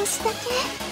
少しだけ。